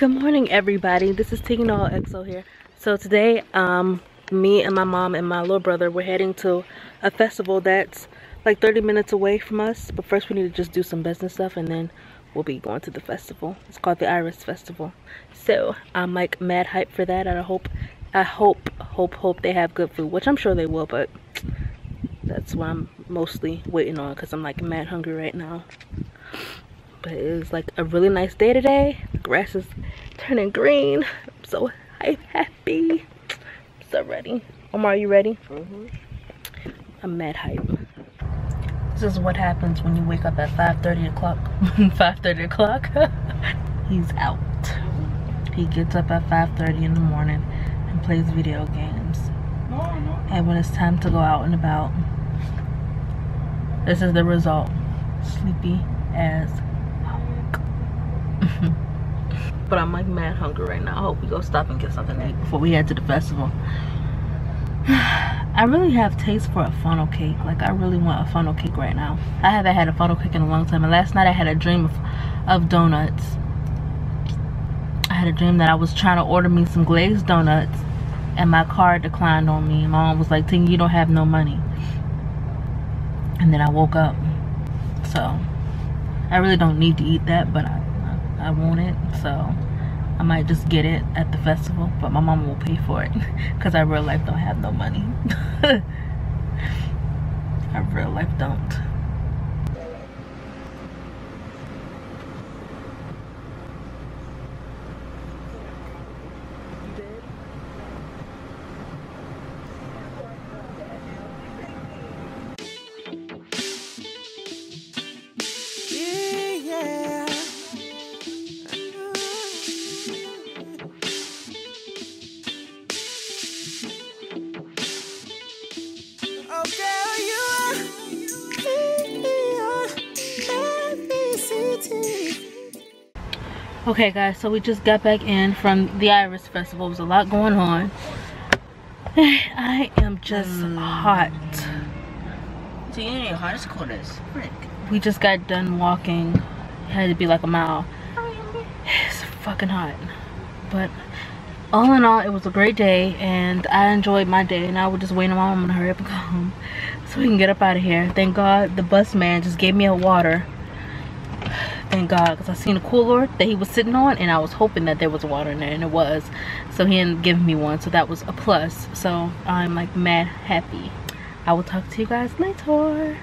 Good morning everybody. This is Tigano EXO here. So today um me and my mom and my little brother we're heading to a festival that's like 30 minutes away from us. But first we need to just do some business stuff and then we'll be going to the festival. It's called the Iris Festival. So I'm like mad hype for that and I hope I hope hope hope they have good food, which I'm sure they will, but that's what I'm mostly waiting on because I'm like mad hungry right now but it was like a really nice day today the grass is turning green. I'm so happy. I'm so ready. Omar are you ready? Mm -hmm. i'm mad hype. This is what happens when you wake up at 5 30 o'clock. 5 30 o'clock. He's out. He gets up at 5 30 in the morning and plays video games. And when it's time to go out and about this is the result. Sleepy as but I'm like mad hungry right now. I hope we go stop and get something to eat before we head to the festival. I really have taste for a funnel cake. Like I really want a funnel cake right now. I haven't had a funnel cake in a long time. And last night I had a dream of, of donuts. I had a dream that I was trying to order me some glazed donuts and my card declined on me. Mom was like, Ting, you don't have no money. And then I woke up. So I really don't need to eat that, but I I want it, so I might just get it at the festival, but my mom will pay for it because I real life don't have no money. I real life don't. Okay guys, so we just got back in from the Iris Festival. There was a lot going on. I am just mm. hot. So you ain't hot, it's cold as frick. We just got done walking. It had to be like a mile. It's fucking hot. But all in all, it was a great day and I enjoyed my day. And I was just waiting on my mom to hurry up and go home so we can get up out of here. Thank God the bus man just gave me a water thank god because i seen a cooler that he was sitting on and i was hoping that there was water in there and it was. So he up giving me one so that was a plus. So i'm like mad happy. I will talk to you guys later